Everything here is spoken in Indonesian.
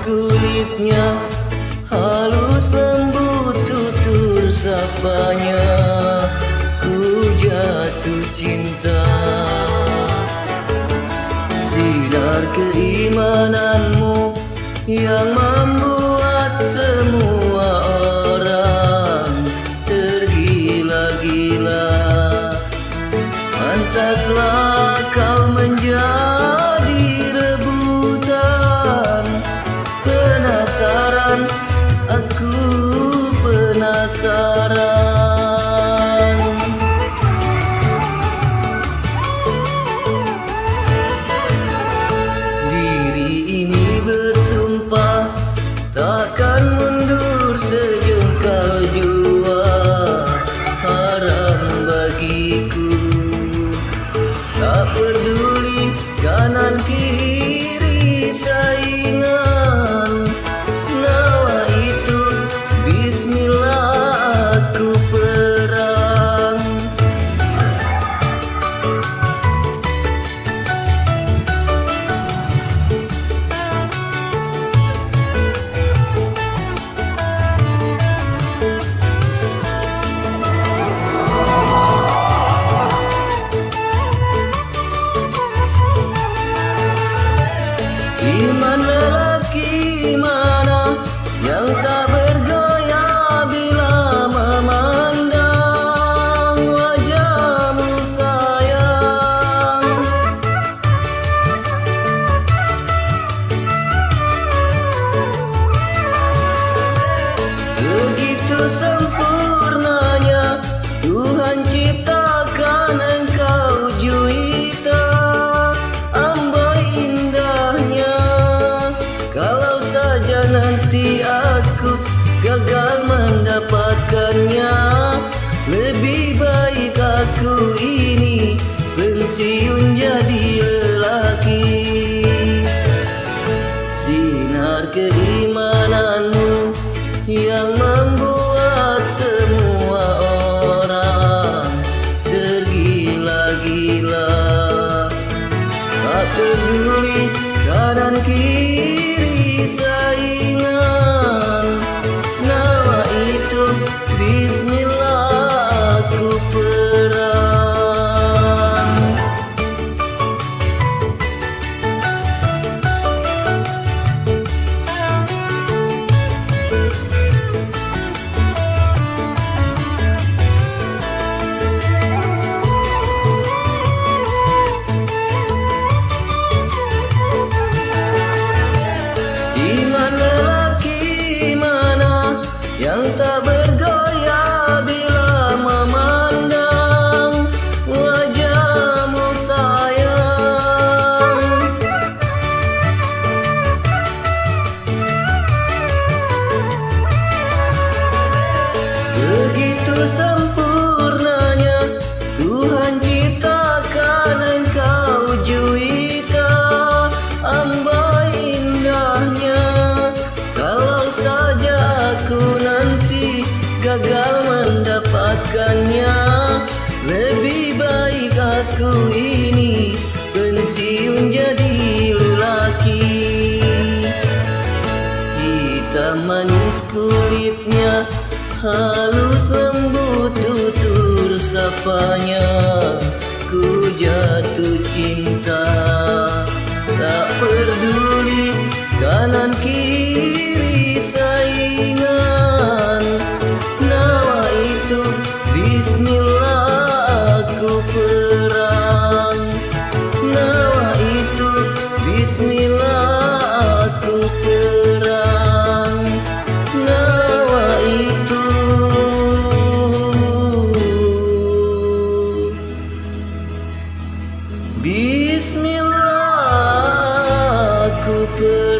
kulitnya Halus lembut tutur sapanya. Ku jatuh cinta. Sinar keimananmu yang membuat semua orang tergila-gila. Pantaslah kau Penasaran, aku penasaran. Diri ini bersumpah Takkan mundur sejengkal jua Haram bagiku Tak peduli kanan kiri saingan pensiun jadi lelaki. Sinar keimananmu yang membuat semua orang tergila-gila. Tak peduli kanan kiri saingan yang tak bergoyah bila memandang wajahmu sayang. Begitu sempurnanya Tuhan ciptakan engkau juita Amboi indahnya. Kalau saja pensiun jadi lelaki. Hitam manis kulitnya Halus lembut tutur sapanya. Ku jatuh cinta Tak peduli kanan kiri open